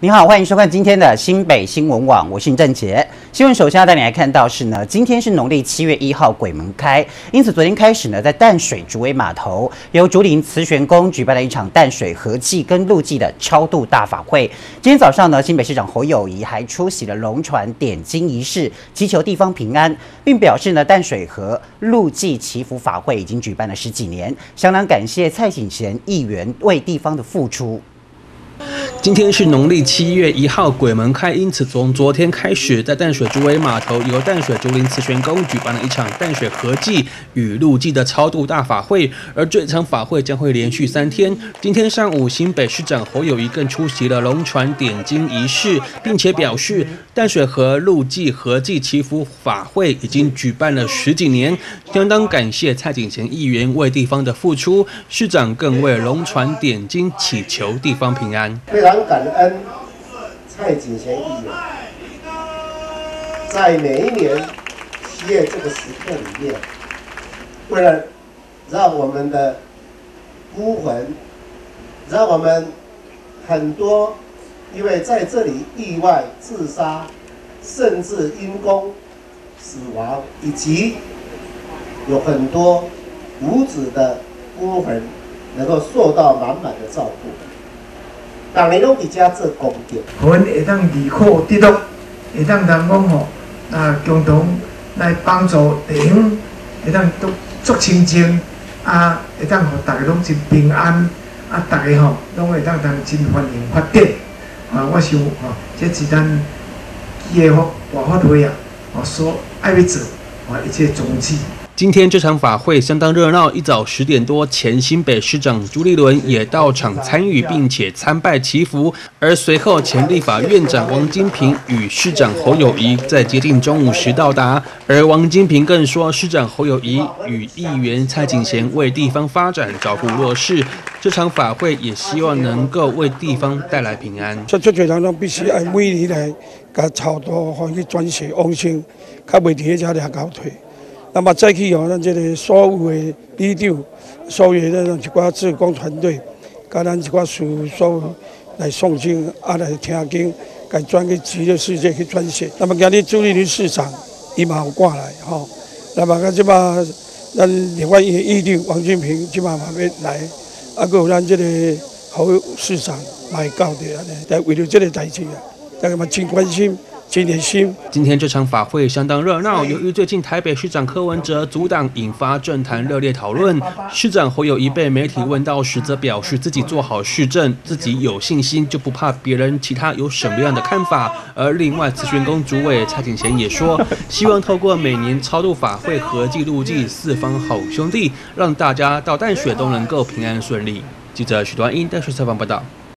你好，欢迎收看今天的新北新闻网，我是郑杰。新闻首先要带你来看到是呢，今天是农历七月一号鬼门开，因此昨天开始呢，在淡水竹围码头由竹林慈玄宫举办了一场淡水合祭跟路祭的超度大法会。今天早上呢，新北市长侯友谊还出席了龙船点睛仪式，祈求地方平安，并表示呢，淡水河路祭祈福法会已经举办了十几年，相当感谢蔡景贤议员为地方的付出。今天是农历七月一号，鬼门开，因此从昨天开始，在淡水竹围码头由淡水竹林慈玄宫举办了一场淡水合祭与路祭的超度大法会，而这场法会将会连续三天。今天上午，新北市长侯友谊更出席了龙船点睛仪式，并且表示，淡水河路祭合祭祈福法会已经举办了十几年，相当感谢蔡景贤议员为地方的付出，市长更为龙船点睛祈求地方平安。感恩蔡景贤议员，在每一年七月这个时刻里面，为了让我们的孤魂，让我们很多因为在这里意外自杀，甚至因公死亡，以及有很多无子的孤魂，能够受到满满的照顾。大家拢伫遮做功德，阮会当离苦得乐，会当人讲吼，啊，共同来帮助弟兄，会当都足清净，啊，会当互大家拢真平安，啊，大家吼拢会当当真欢迎发展，啊，我想吼，这是咱基福大法会啊，哦，所爱要做，啊，一切宗旨。今天这场法会相当热闹，一早十点多，前新北市长朱立伦也到场参与，并且参拜祈福。而随后，前立法院长王金平与市长侯友谊在接近中午时到达。而王金平更说，市长侯友谊与议员蔡景贤为地方发展照顾弱势，这场法会也希望能够为地方带来平安。这这侪人拢必须按每年来，甲超多可以转写往生，较袂伫遐遮俩退。那么再去哦，咱这个所有的里长、所有的一寡志工团队，甲咱一寡所所有来诵经啊，来听经，该转去极乐世界去转写。那么今日朱立伦市长伊嘛有过来吼，那么咱即马咱另外一个议长王金平即马嘛要来，啊，佮有咱这个侯市长嘛会到的安尼，来为了这个代志啊，大家嘛真关心。今天新，今天这场法会相当热闹。由于最近台北市长柯文哲阻挡，引发政坛热烈讨论。市长侯友谊被媒体问到时，则表示自己做好市政，自己有信心，就不怕别人其他有什么样的看法。而另外，慈玄宫主委蔡景贤也说，希望透过每年超度法会合祭路祭四方好兄弟，让大家到淡水都能够平安顺利。记者许端英淡水采访报道。